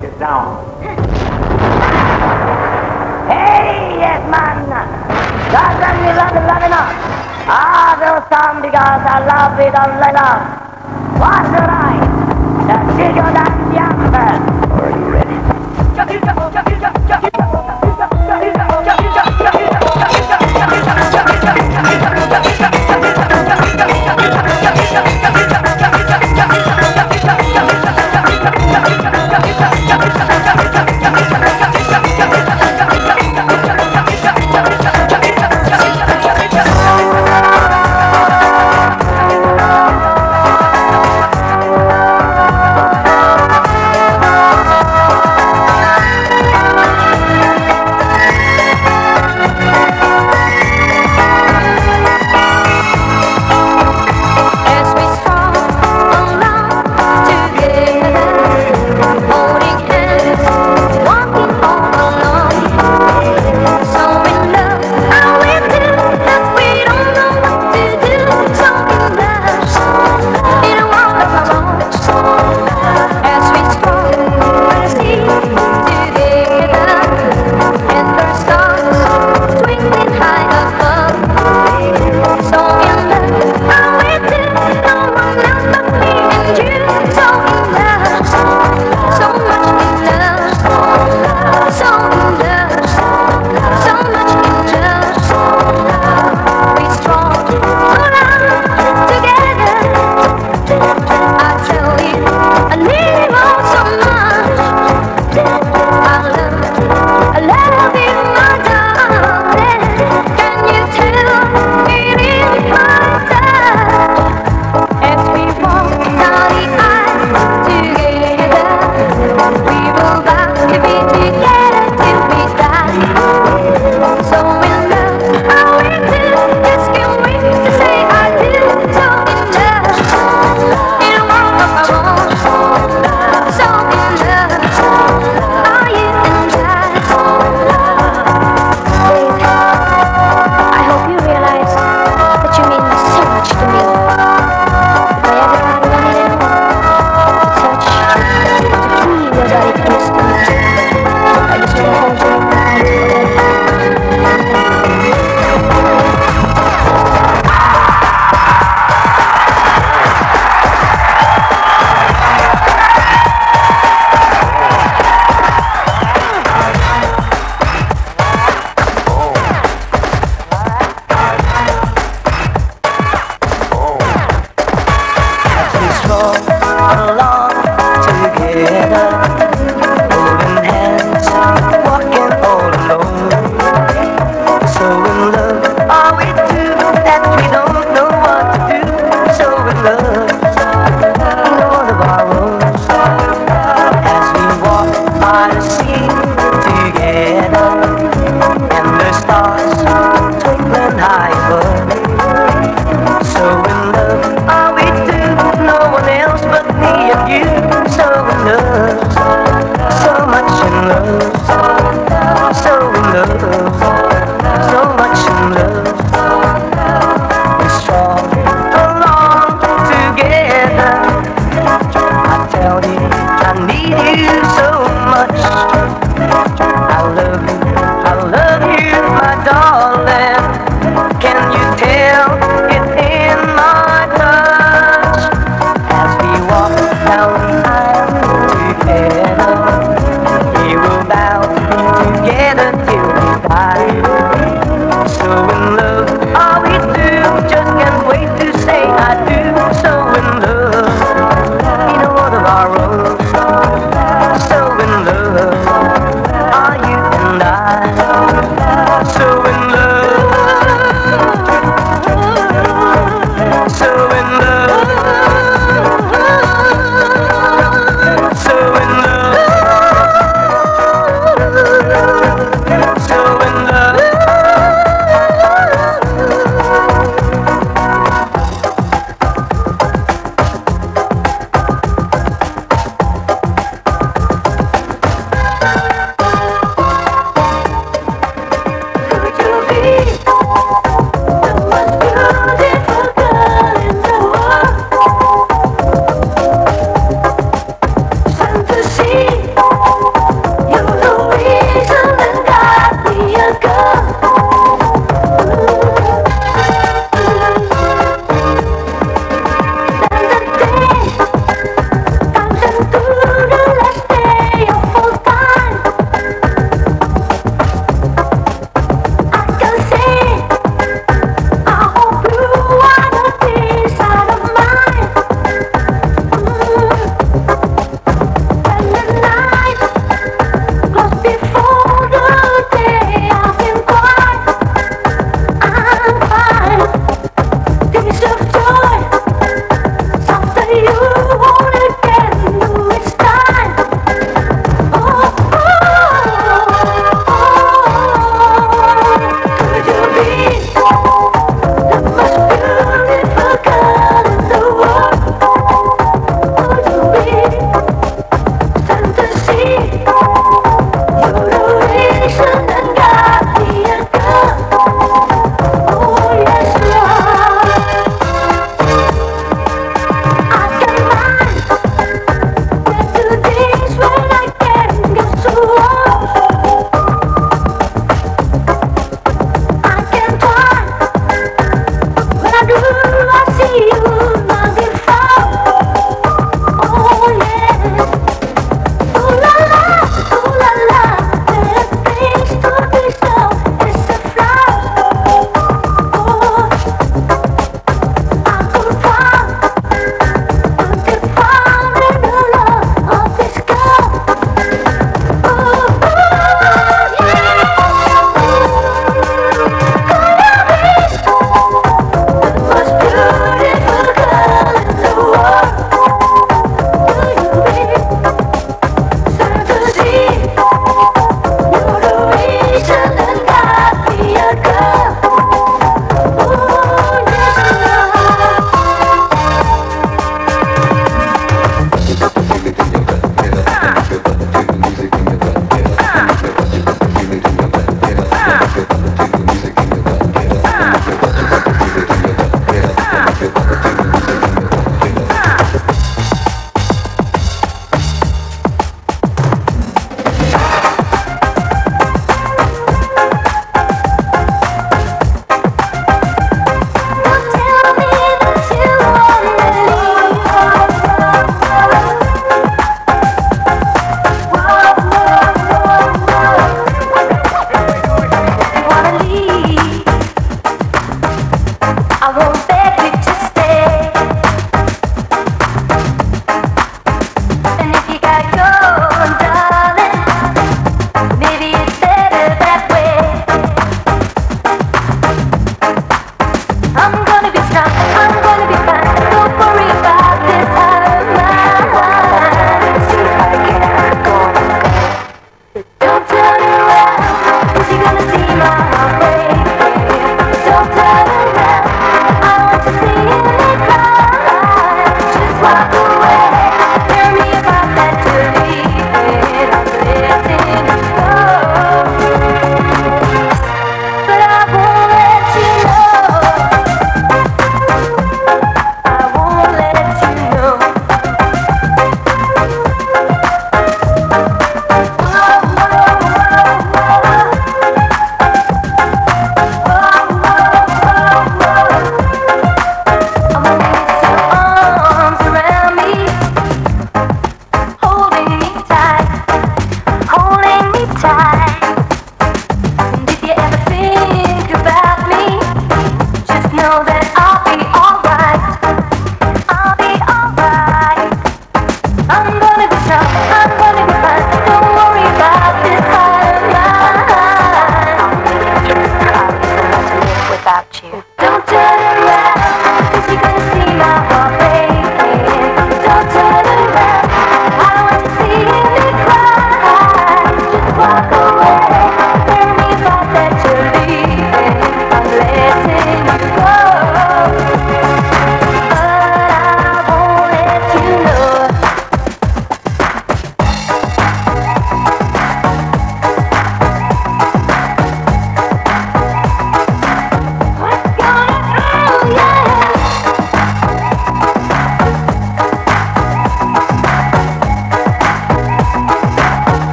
Get down. Hey, yes, man. That's a little loving up. Ah, those some because I love it like love. What's the right? The chicken and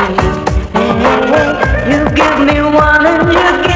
You give me one and you give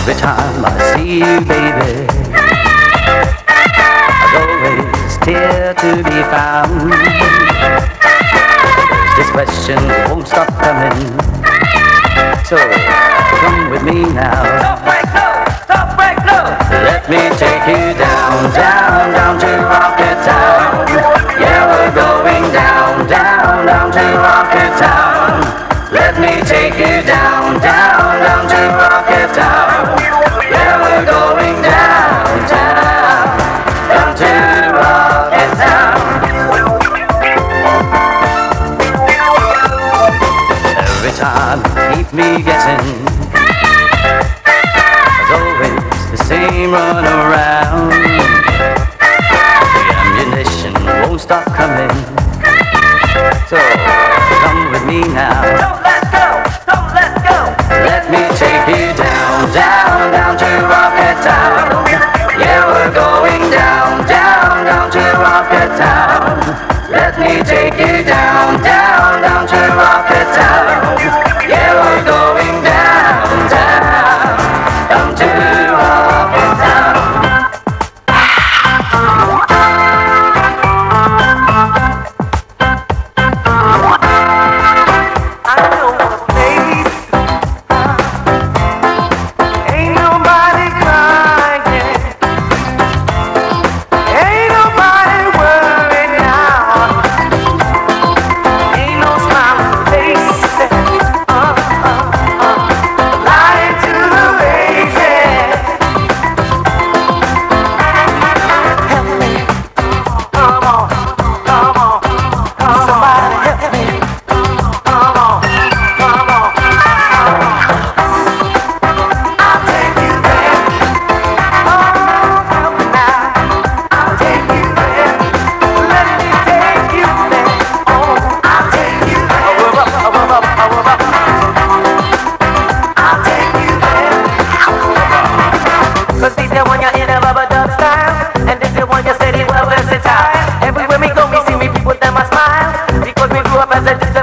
Every time I see you, baby, there's always tear to be found. This question won't stop coming, so come with me now. Don't break, no, don't break, no. Let me take you down, down, down to our down, message